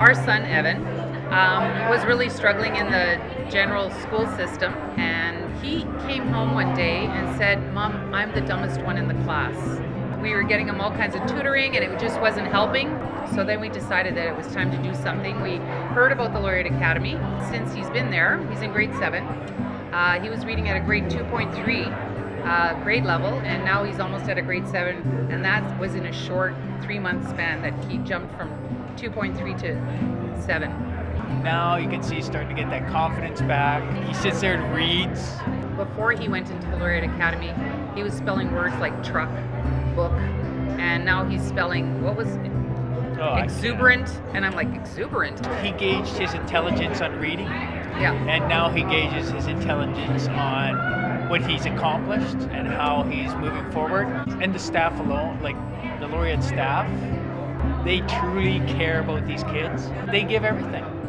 our son Evan um, was really struggling in the general school system, and he came home one day and said, "Mom, I'm the dumbest one in the class." We were getting him all kinds of tutoring, and it just wasn't helping. So then we decided that it was time to do something. We heard about the Laureate Academy since he's been there. He's in grade seven. Uh, he was reading at a grade 2.3 uh, grade level, and now he's almost at a grade seven, and that was in a short three-month span that he jumped from 2.3 to seven. Now you can see he's starting to get that confidence back. He sits there and reads. Before he went into the Laureate Academy, he was spelling words like truck, book, and now he's spelling what was it? Oh, exuberant, and I'm like exuberant. He gauged his intelligence on reading, Yeah. and now he gauges his intelligence on what he's accomplished and how he's moving forward. And the staff alone, like the laureate staff, they truly care about these kids. They give everything.